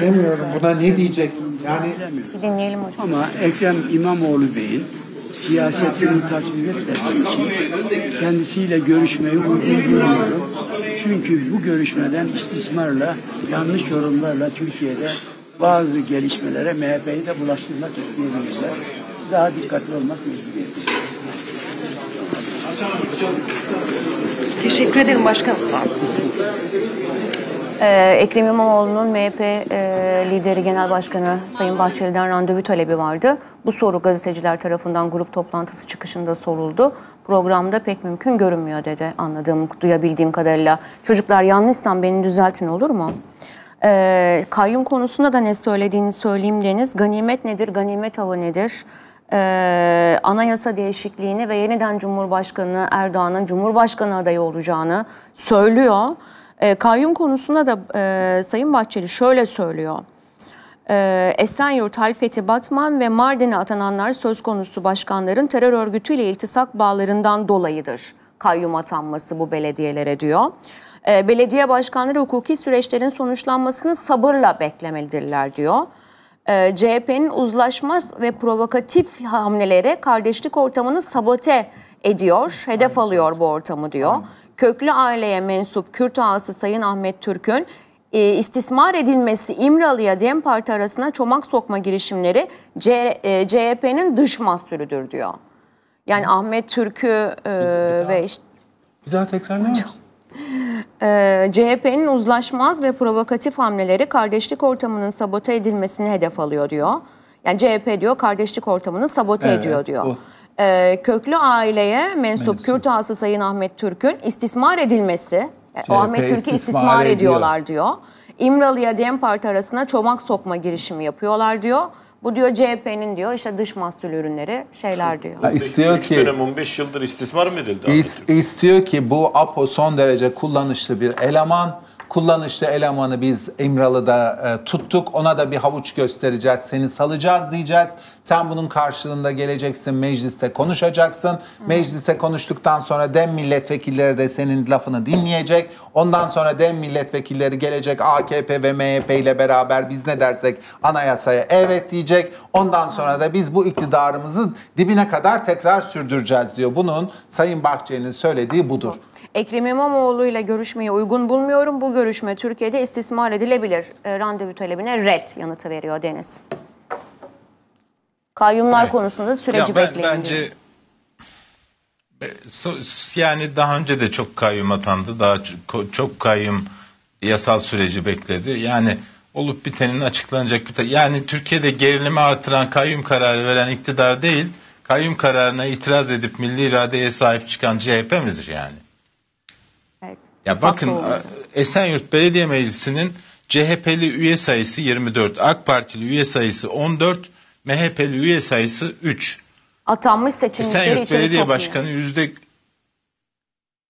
Demiyorum buna ne diyecek? Yani Bir dinleyelim hocam. Ama Ekrem İmamoğlu Bey'in siyasetini tasvip etmesi için kendisiyle görüşmeyi uygun buluyorum. Çünkü bu görüşmeden istismarla, yanlış yorumlarla Türkiye'de bazı gelişmelere MHP'yi de bulaştırmak isteyebilirler. Daha dikkatli olmak mecburiyeti. Teşekkür ederim başkanım. Ee, Ekrem İmamoğlu'nun MHP e, lideri genel başkanı Sayın Bahçeli'den randevu talebi vardı. Bu soru gazeteciler tarafından grup toplantısı çıkışında soruldu. Programda pek mümkün görünmüyor dedi anladığım, duyabildiğim kadarıyla. Çocuklar yanlışsam beni düzeltin olur mu? Ee, kayyum konusunda da ne söylediğini söyleyeyim Deniz. Ganimet nedir, ganimet avı nedir? Ee, anayasa değişikliğini ve yeniden Cumhurbaşkanı Erdoğan'ın Cumhurbaşkanı adayı olacağını söylüyor. E, kayyum konusunda da e, Sayın Bahçeli şöyle söylüyor. E, Esenyurt, Halfeti, Batman ve Mardin'e atananlar söz konusu başkanların terör örgütüyle iltisak bağlarından dolayıdır. Kayyum atanması bu belediyelere diyor. E, belediye başkanları hukuki süreçlerin sonuçlanmasını sabırla beklemelidirler diyor. E, CHP'nin uzlaşmaz ve provokatif hamleleri kardeşlik ortamını sabote ediyor, hedef alıyor bu ortamı diyor. Köklü aileye mensup Kürt ağası Sayın Ahmet Türk'ün e, istismar edilmesi İmralı'ya DEM Parti arasına çomak sokma girişimleri e, CHP'nin dış mahsulüdür diyor. Yani Ahmet Türk'ü e, ve işte bir daha tekrarlar mısın? ee, CHP'nin uzlaşmaz ve provokatif hamleleri kardeşlik ortamının sabote edilmesini hedef alıyor diyor. Yani CHP diyor kardeşlik ortamını sabote Evet, ediyor diyor. o. Ee, köklü aileye mensup, Mensup. Kürt ağası Sayın Ahmet Türk'ün istismar edilmesi, yani CHP o Ahmet Türk'ü istismar istismar ediyor. ediyorlar diyor. İmralı'ya DEM Parti arasına çomak sokma girişimi yapıyorlar diyor. Bu diyor CHP'nin diyor işte dış mahsul ürünleri şeyler diyor. Ha, istiyor ki dönem 15 yıldır istismar mı edildi? is- istiyor ki bu APO son derece kullanışlı bir eleman. Kullanışlı elemanı biz İmralı'da e, tuttuk. Ona da bir havuç göstereceğiz. Seni salacağız diyeceğiz. Sen bunun karşılığında geleceksin mecliste konuşacaksın. Meclise konuştuktan sonra DEM milletvekilleri de senin lafını dinleyecek. Ondan sonra DEM milletvekilleri gelecek AKP ve MHP ile beraber biz ne dersek anayasaya evet diyecek. Ondan sonra da biz bu iktidarımızı dibine kadar tekrar sürdüreceğiz diyor. Bunun Sayın Bahçeli'nin söylediği budur. Ekrem İmamoğlu ile görüşmeyi uygun bulmuyorum. Bu görüşme Türkiye'de istismar edilebilir. E, randevu talebine red yanıtı veriyor Deniz. Kayyumlar Evet. konusunda süreci Ya ben- bekleyin Bence diyor. yani daha önce de çok kayyum atandı. Daha çok, kayyum yasal süreci bekledi. Yani olup bitenin açıklanacak bir yani Türkiye'de gerilimi artıran kayyum kararı veren iktidar değil, kayyum kararına itiraz edip milli iradeye sahip çıkan CHP midir yani? Evet. Ya bakın oldu. Esenyurt Belediye Meclisi'nin CHP'li üye sayısı 24, AK Partili üye sayısı 14, MHP'li üye sayısı 3. Atanmış seçilmişleri Esenyurt içeri Belediye sokmuyor. Başkanı yüzde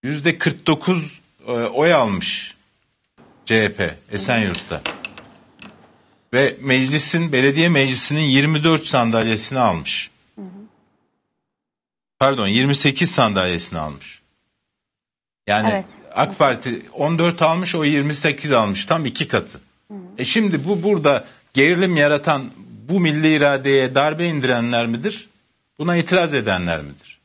yüzde 49 e, oy almış CHP Esenyurt'ta. Ve meclisin belediye meclisinin 24 sandalyesini almış. Pardon 28 sandalyesini almış. Yani Evet. AK Parti 14 almış o 28 almış tam iki katı. E şimdi bu burada gerilim yaratan bu milli iradeye darbe indirenler midir? Buna itiraz edenler midir?